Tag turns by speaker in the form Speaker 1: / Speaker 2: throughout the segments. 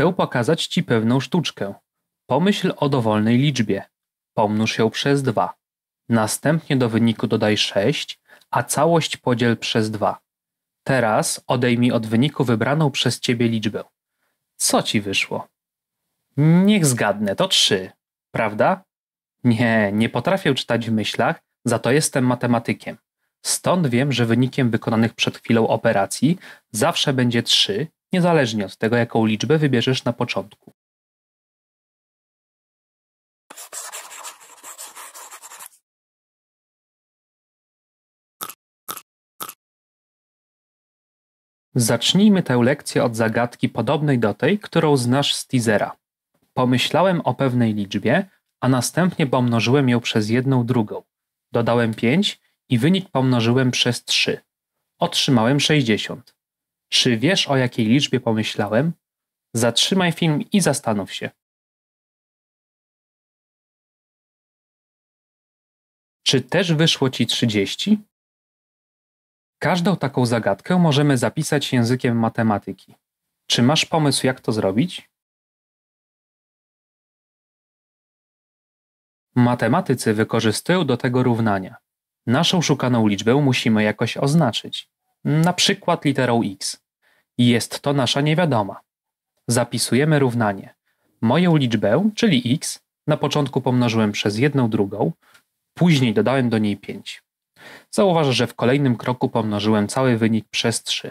Speaker 1: Chcę pokazać Ci pewną sztuczkę. Pomyśl o dowolnej liczbie. Pomnóż ją przez 2. Następnie do wyniku dodaj 6, a całość podziel przez 2. Teraz odejmij od wyniku wybraną przez Ciebie liczbę. Co Ci wyszło? Niech zgadnę, to 3, prawda? Nie, nie potrafię czytać w myślach, za to jestem matematykiem. Stąd wiem, że wynikiem wykonanych przed chwilą operacji zawsze będzie 3, niezależnie od tego, jaką liczbę wybierzesz na początku. Zacznijmy tę lekcję od zagadki podobnej do tej, którą znasz z teasera. Pomyślałem o pewnej liczbie, a następnie pomnożyłem ją przez jedną drugą. Dodałem 5 i wynik pomnożyłem przez 3. Otrzymałem 60. Czy wiesz o jakiej liczbie pomyślałem? Zatrzymaj film i zastanów się. Czy też wyszło ci 30? Każdą taką zagadkę możemy zapisać językiem matematyki. Czy masz pomysł, jak to zrobić? Matematycy wykorzystują do tego równania. Naszą szukaną liczbę musimy jakoś oznaczyć, na przykład literą x. Jest to nasza niewiadoma. Zapisujemy równanie. Moją liczbę, czyli x, na początku pomnożyłem przez jedną drugą, później dodałem do niej 5. Zauważ, że w kolejnym kroku pomnożyłem cały wynik przez 3.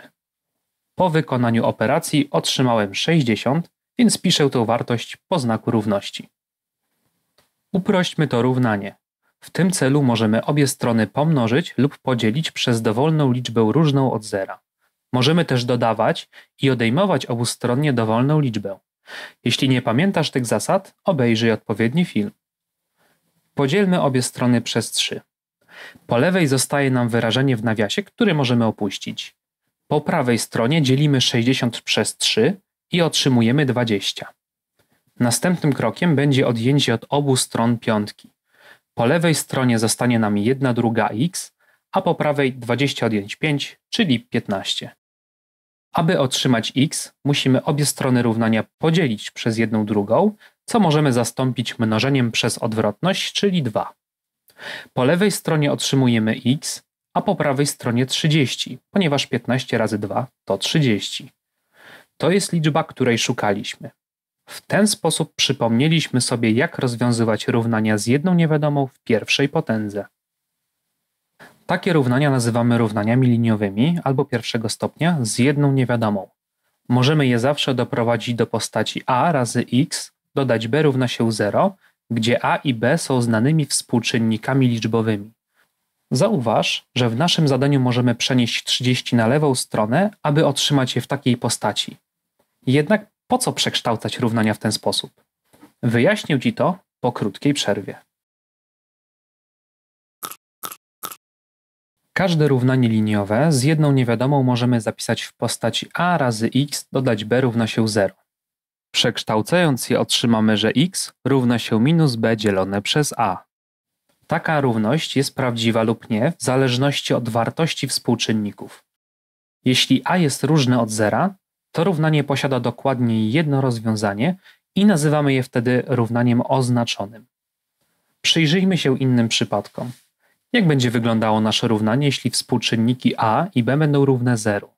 Speaker 1: Po wykonaniu operacji otrzymałem 60, więc piszę tę wartość po znaku równości. Uprośćmy to równanie. W tym celu możemy obie strony pomnożyć lub podzielić przez dowolną liczbę różną od zera. Możemy też dodawać i odejmować obustronnie dowolną liczbę. Jeśli nie pamiętasz tych zasad, obejrzyj odpowiedni film. Podzielmy obie strony przez 3. Po lewej zostaje nam wyrażenie w nawiasie, które możemy opuścić. Po prawej stronie dzielimy 60 przez 3 i otrzymujemy 20. Następnym krokiem będzie odjęcie od obu stron piątki. Po lewej stronie zostanie nam 1 druga x, a po prawej 20 odjąć 5, czyli 15. Aby otrzymać x, musimy obie strony równania podzielić przez jedną drugą, co możemy zastąpić mnożeniem przez odwrotność, czyli 2. Po lewej stronie otrzymujemy x, a po prawej stronie 30, ponieważ 15 razy 2 to 30. To jest liczba, której szukaliśmy. W ten sposób przypomnieliśmy sobie, jak rozwiązywać równania z jedną niewiadomą w pierwszej potędze. Takie równania nazywamy równaniami liniowymi albo pierwszego stopnia z jedną niewiadomą. Możemy je zawsze doprowadzić do postaci a razy x, dodać b równa się 0, gdzie a i b są znanymi współczynnikami liczbowymi. Zauważ, że w naszym zadaniu możemy przenieść 30 na lewą stronę, aby otrzymać je w takiej postaci. Jednak po co przekształcać równania w ten sposób? Wyjaśnię Ci to po krótkiej przerwie. Każde równanie liniowe z jedną niewiadomą możemy zapisać w postaci a razy x dodać b równa się 0. Przekształcając je otrzymamy, że x równa się minus b dzielone przez a. Taka równość jest prawdziwa lub nie w zależności od wartości współczynników. Jeśli a jest różne od zera, to równanie posiada dokładnie jedno rozwiązanie i nazywamy je wtedy równaniem oznaczonym. Przyjrzyjmy się innym przypadkom. Jak będzie wyglądało nasze równanie, jeśli współczynniki a i b będą równe 0?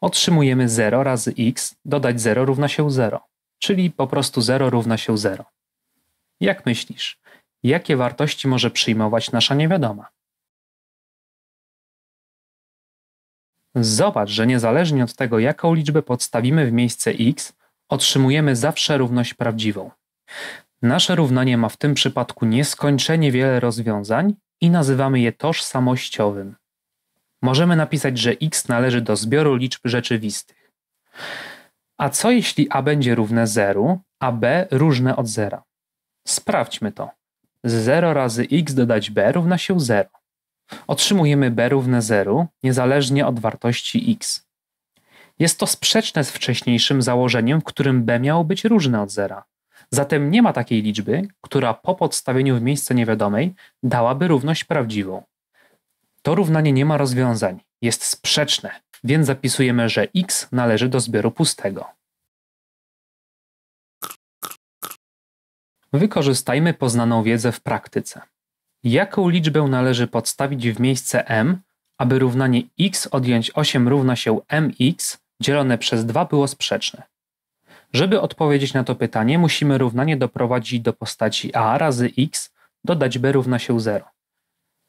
Speaker 1: Otrzymujemy 0 razy x dodać 0 równa się 0, czyli po prostu 0 równa się 0. Jak myślisz, jakie wartości może przyjmować nasza niewiadoma? Zobacz, że niezależnie od tego, jaką liczbę podstawimy w miejsce x, otrzymujemy zawsze równość prawdziwą. Nasze równanie ma w tym przypadku nieskończenie wiele rozwiązań i nazywamy je tożsamościowym. Możemy napisać, że x należy do zbioru liczb rzeczywistych. A co jeśli a będzie równe 0, a b różne od zera? Sprawdźmy to. Z 0 razy x dodać b równa się 0 otrzymujemy b równe 0, niezależnie od wartości x. Jest to sprzeczne z wcześniejszym założeniem, w którym b miało być różne od zera. Zatem nie ma takiej liczby, która po podstawieniu w miejsce niewiadomej dałaby równość prawdziwą. To równanie nie ma rozwiązań, jest sprzeczne, więc zapisujemy, że x należy do zbioru pustego. Wykorzystajmy poznaną wiedzę w praktyce. Jaką liczbę należy podstawić w miejsce m, aby równanie x odjąć 8 równa się mx dzielone przez 2 było sprzeczne? Żeby odpowiedzieć na to pytanie, musimy równanie doprowadzić do postaci a razy x dodać b równa się 0.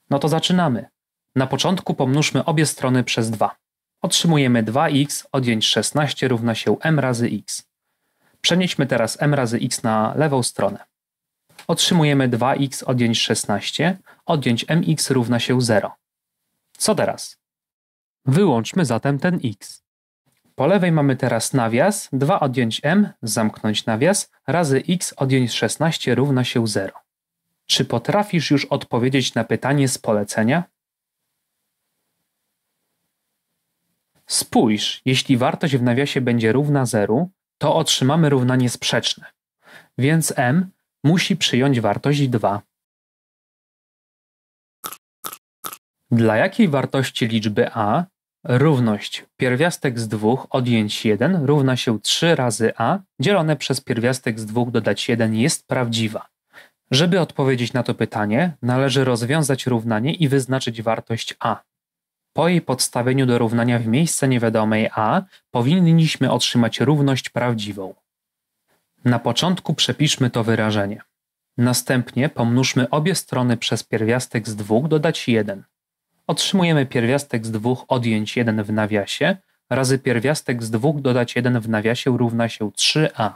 Speaker 1: No to zaczynamy. Na początku pomnóżmy obie strony przez 2. Otrzymujemy 2x odjąć 16 równa się m razy x. Przenieśmy teraz m razy x na lewą stronę. Otrzymujemy 2x odjąć 16, odjąć mx równa się 0. Co teraz? Wyłączmy zatem ten x. Po lewej mamy teraz nawias 2 odjąć m, zamknąć nawias, razy x odjąć 16 równa się 0. Czy potrafisz już odpowiedzieć na pytanie z polecenia? Spójrz, jeśli wartość w nawiasie będzie równa 0, to otrzymamy równanie sprzeczne. Więc m musi przyjąć wartość 2. Dla jakiej wartości liczby a równość pierwiastek z 2 odjąć 1 równa się 3 razy a dzielone przez pierwiastek z 2 dodać 1 jest prawdziwa? Żeby odpowiedzieć na to pytanie, należy rozwiązać równanie i wyznaczyć wartość a. Po jej podstawieniu do równania w miejsce niewiadomej a powinniśmy otrzymać równość prawdziwą. Na początku przepiszmy to wyrażenie. Następnie pomnóżmy obie strony przez pierwiastek z 2 dodać 1. Otrzymujemy pierwiastek z 2 odjąć 1 w nawiasie razy pierwiastek z 2 dodać 1 w nawiasie równa się 3a.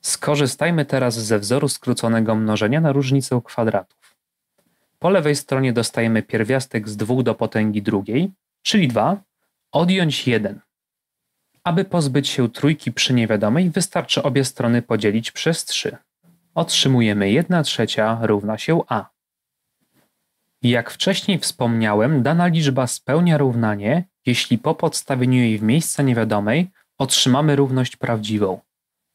Speaker 1: Skorzystajmy teraz ze wzoru skróconego mnożenia na różnicę kwadratów. Po lewej stronie dostajemy pierwiastek z 2 do potęgi drugiej, czyli 2, odjąć 1. Aby pozbyć się trójki przy niewiadomej, wystarczy obie strony podzielić przez 3. Otrzymujemy 1 trzecia równa się a. Jak wcześniej wspomniałem, dana liczba spełnia równanie, jeśli po podstawieniu jej w miejsce niewiadomej otrzymamy równość prawdziwą.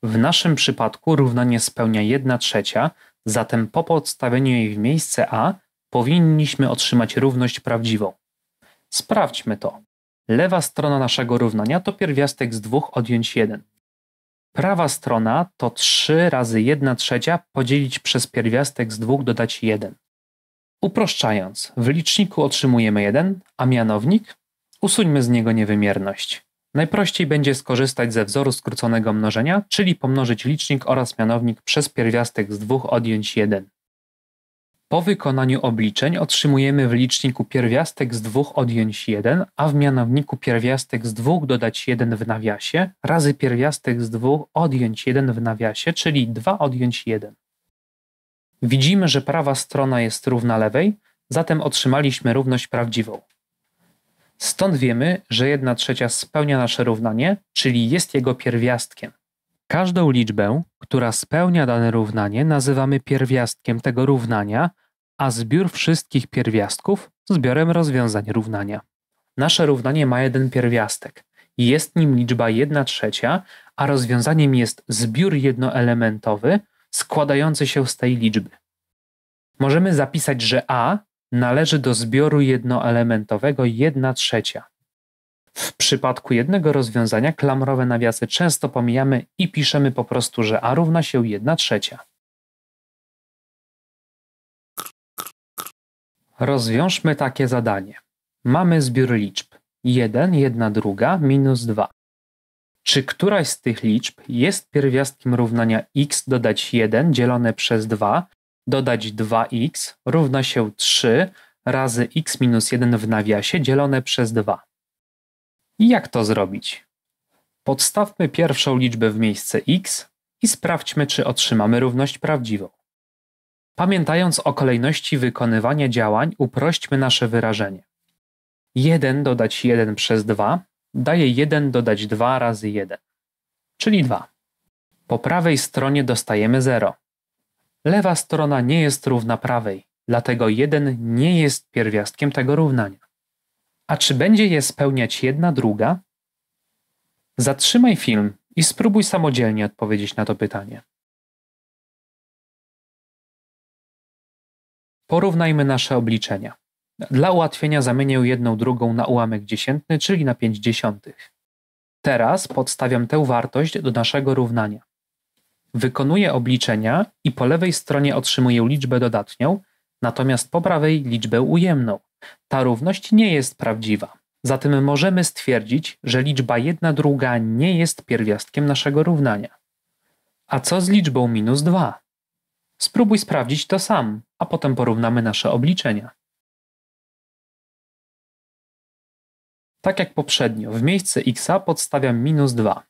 Speaker 1: W naszym przypadku równanie spełnia 1 trzecia, zatem po podstawieniu jej w miejsce a powinniśmy otrzymać równość prawdziwą. Sprawdźmy to. Lewa strona naszego równania to pierwiastek z 2 odjąć 1. Prawa strona to 3 razy 1 trzecia podzielić przez pierwiastek z 2 dodać 1. Uproszczając, w liczniku otrzymujemy 1, a mianownik? Usuńmy z niego niewymierność. Najprościej będzie skorzystać ze wzoru skróconego mnożenia, czyli pomnożyć licznik oraz mianownik przez pierwiastek z 2 odjąć 1. Po wykonaniu obliczeń otrzymujemy w liczniku pierwiastek z 2 odjąć 1, a w mianowniku pierwiastek z 2 dodać 1 w nawiasie razy pierwiastek z 2 odjąć 1 w nawiasie, czyli 2 odjąć 1. Widzimy, że prawa strona jest równa lewej, zatem otrzymaliśmy równość prawdziwą. Stąd wiemy, że 1 trzecia spełnia nasze równanie, czyli jest jego pierwiastkiem. Każdą liczbę, która spełnia dane równanie, nazywamy pierwiastkiem tego równania, a zbiór wszystkich pierwiastków zbiorem rozwiązań równania. Nasze równanie ma jeden pierwiastek. Jest nim liczba 1 trzecia, a rozwiązaniem jest zbiór jednoelementowy składający się z tej liczby. Możemy zapisać, że a należy do zbioru jednoelementowego 1 trzecia. W przypadku jednego rozwiązania klamrowe nawiasy często pomijamy i piszemy po prostu, że a równa się 1 trzecia. Rozwiążmy takie zadanie. Mamy zbiór liczb 1, 1 druga, minus 2. Czy któraś z tych liczb jest pierwiastkiem równania x dodać 1 dzielone przez 2 dodać 2x równa się 3 razy x minus 1 w nawiasie dzielone przez 2? Jak to zrobić? Podstawmy pierwszą liczbę w miejsce x i sprawdźmy, czy otrzymamy równość prawdziwą. Pamiętając o kolejności wykonywania działań, uprośćmy nasze wyrażenie. 1 dodać 1 przez 2 daje 1 dodać 2 razy 1, czyli 2. Po prawej stronie dostajemy 0. Lewa strona nie jest równa prawej, dlatego 1 nie jest pierwiastkiem tego równania. A czy będzie je spełniać jedna druga? Zatrzymaj film i spróbuj samodzielnie odpowiedzieć na to pytanie. Porównajmy nasze obliczenia. Dla ułatwienia zamienię jedną drugą na ułamek dziesiętny, czyli na 5 dziesiątych. Teraz podstawiam tę wartość do naszego równania. Wykonuję obliczenia i po lewej stronie otrzymuję liczbę dodatnią, natomiast po prawej liczbę ujemną. Ta równość nie jest prawdziwa. Zatem możemy stwierdzić, że liczba jedna druga nie jest pierwiastkiem naszego równania. A co z liczbą minus 2? Spróbuj sprawdzić to sam, a potem porównamy nasze obliczenia. Tak jak poprzednio, w miejsce x podstawiam minus 2.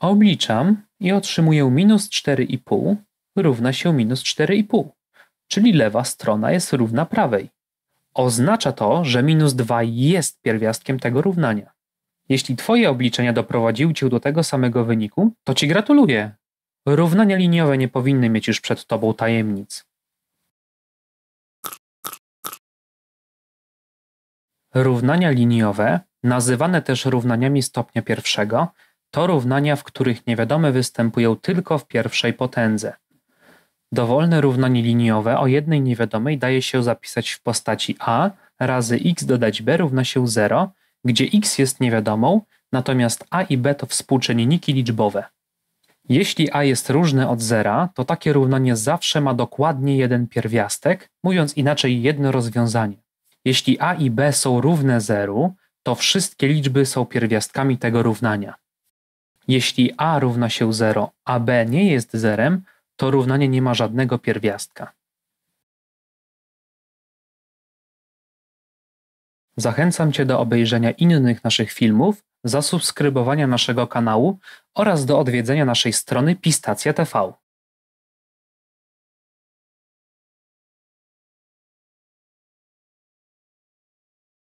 Speaker 1: Obliczam i otrzymuję minus 4,5 równa się minus 4,5, czyli lewa strona jest równa prawej. Oznacza to, że minus 2 jest pierwiastkiem tego równania. Jeśli Twoje obliczenia doprowadziły Cię do tego samego wyniku, to Ci gratuluję. Równania liniowe nie powinny mieć już przed Tobą tajemnic. Równania liniowe, nazywane też równaniami stopnia pierwszego, to równania, w których niewiadome występują tylko w pierwszej potędze. Dowolne równanie liniowe o jednej niewiadomej daje się zapisać w postaci a razy x dodać b równa się 0, gdzie x jest niewiadomą, natomiast a i b to współczynniki liczbowe. Jeśli a jest różne od zera, to takie równanie zawsze ma dokładnie jeden pierwiastek, mówiąc inaczej jedno rozwiązanie. Jeśli a i b są równe zeru, to wszystkie liczby są pierwiastkami tego równania. Jeśli a równa się 0, a b nie jest zerem, to równanie nie ma żadnego pierwiastka. Zachęcam Cię do obejrzenia innych naszych filmów, zasubskrybowania naszego kanału oraz do odwiedzenia naszej strony Pistacja TV.